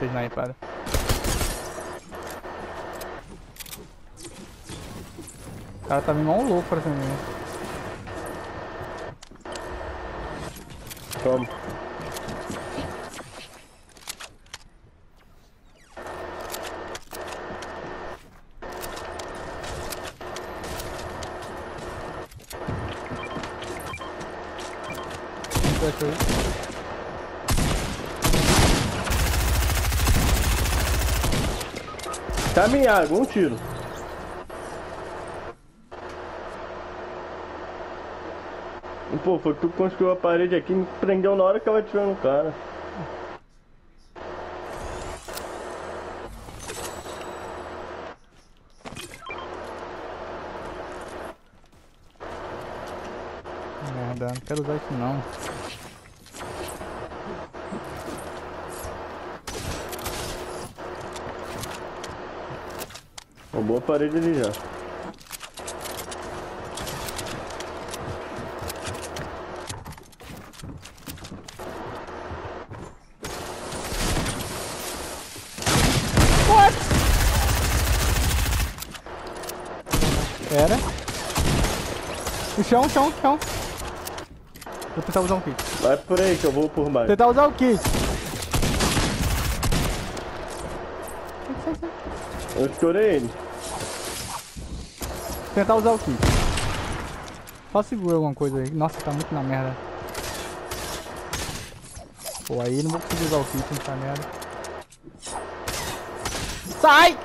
essa snipada. O cara tá igual um louco pra mim. Toma. Minha água, um tiro. Pô, foi que tu construiu a parede aqui me prendeu na hora que eu atirei no cara. Merda, não quero usar isso não. Roubou a parede ali já. Pera. O chão, chão, chão. Vou tentar usar um kit. Vai por aí que eu vou por baixo. Tentar usar o kit. Eu estourei ele. Tentar usar o kit. Só segura alguma coisa aí. Nossa, tá muito na merda. Pô, aí não vou conseguir usar o kit nessa merda. Sai!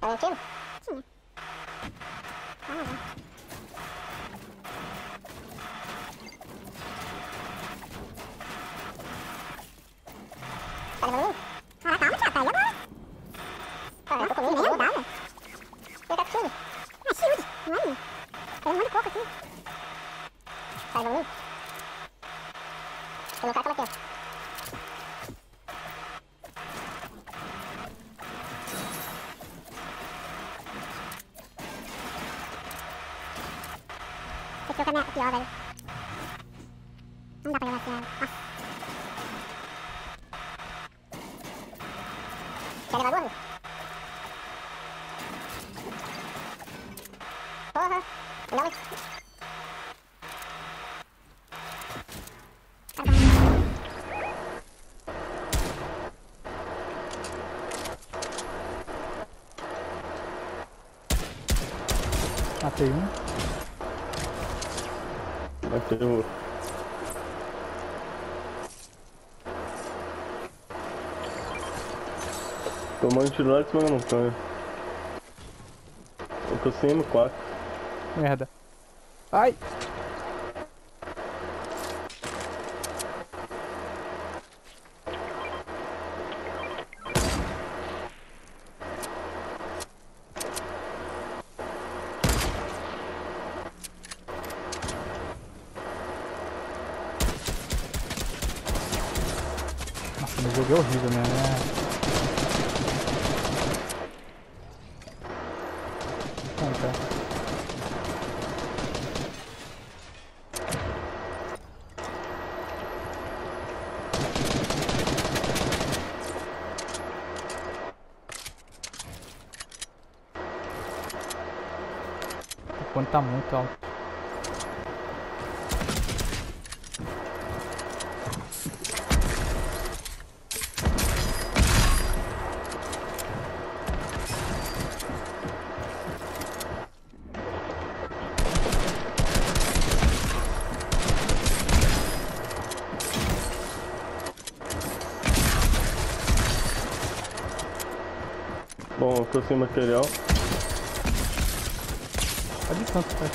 Valentino? Tinha. Vamos lá. Tá evoluindo? Ah, calma, chata. Aí agora. Ah, eu tô comigo, nem dá, né? Eu tá shield. Ah, shield. Não é, menino? Tem um monte de coco aqui. Tá evoluindo? Tem um cara aqui, ó. Esse jogo é pior, velho. Não dá pra jogar assim, velho. Nossa. Quer levar gordo? Porra. Não. Tá bom. Matei um. Matei o outro. Tomando tiro lá de cima da montanha. Eu tô sem M4. Merda. Ai! Horrível, né? Então, tá. O fone tá muito alto. tô sem material. Tá de canto, cara.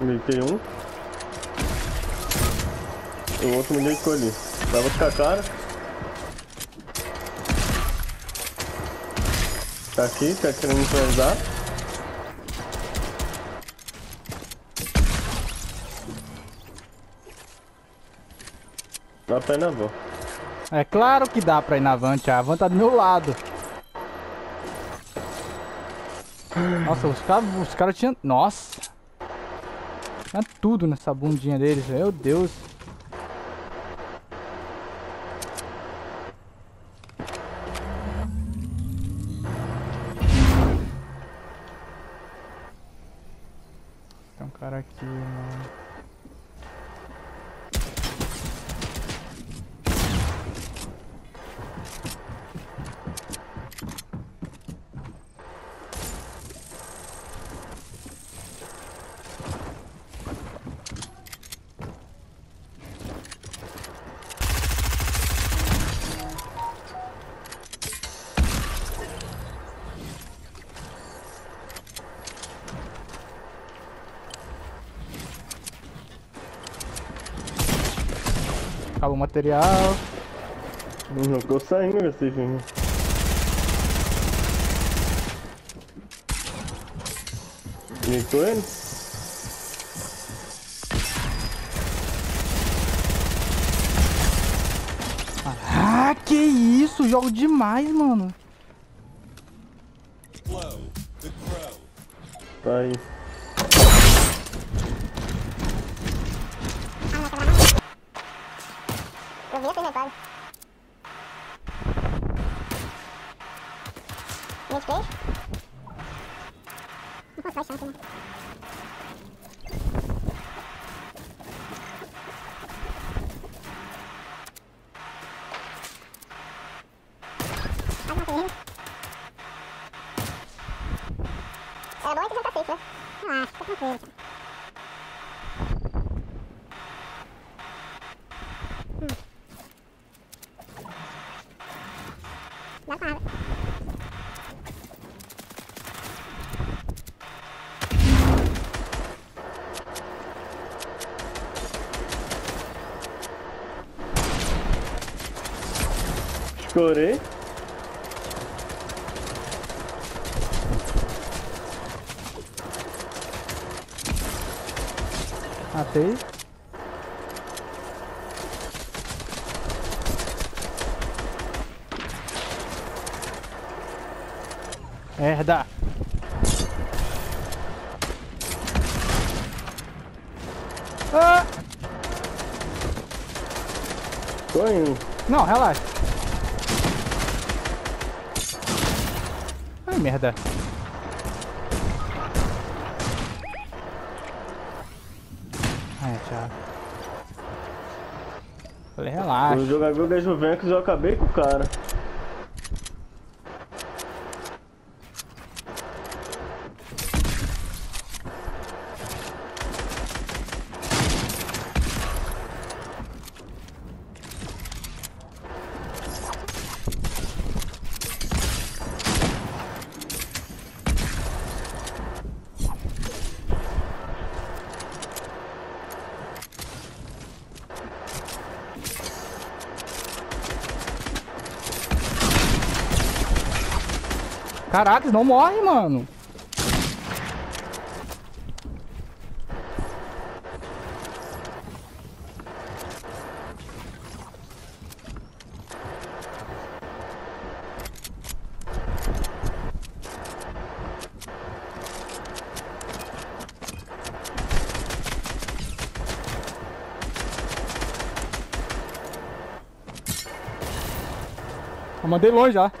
Um. E o outro me deitou ali. Dava com a cara. Tá aqui, tá querendo transar. Dá pra ir na van. É claro que dá pra ir na Avante, a Van tá do meu lado. Nossa, os caras os cara tinham... Nossa! Tinha tudo nessa bundinha deles, meu Deus. Tem um cara aqui, mano. O material. Não tô saindo esse filme. Ele? Ah, que isso! Jogo demais, mano. Tá aí. Gente fez? Não posso dar chance, né? Não, tem erro. É bom a gente não tá safe, né? Acho, tá tranquilo. Escorei. Matei. Merda! Ah! Tô indo. Não, relaxa. Ai, merda. Ai, tchau. Falei, relaxa. No jogador da Juventus eu acabei com o cara. Caraca, não morre, mano. Eu mandei longe já.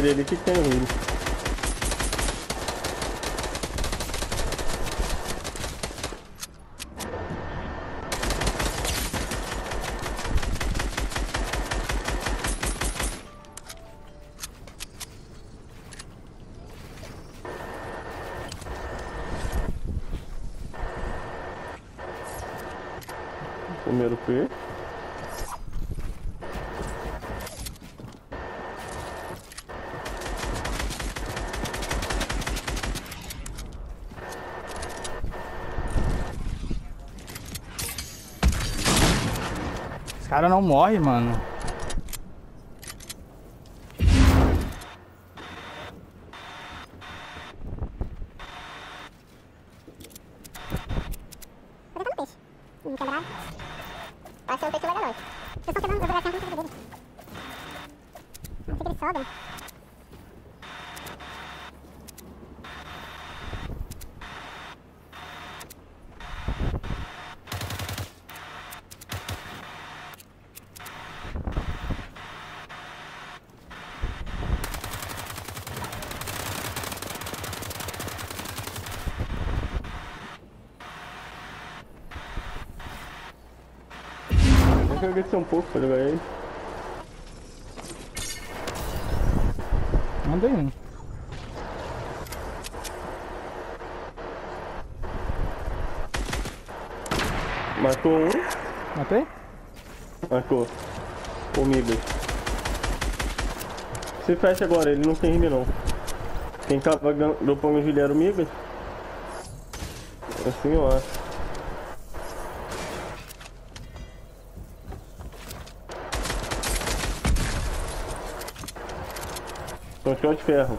ele ali, que, tem nele? Primeiro P. cara não morre, mano. Vai ser um peixe legal, não. Vocês estão quebrando, eu vou gastar um pouco dele. Não sei que ele sobra. Eu quero descer um pouco pra jogar ele. Mandei um. Matou um. Matei? Marcou. O Migas. Se fecha agora, ele não tem rime não. Quem tava dropando o Juliano Migas? Assim eu acho. Os de ferro.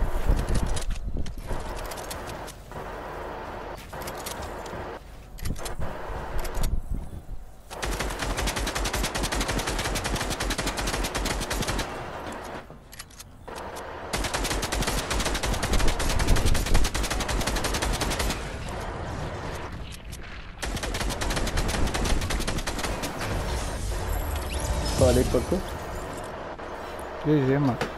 Falei pra tu. GG, mano.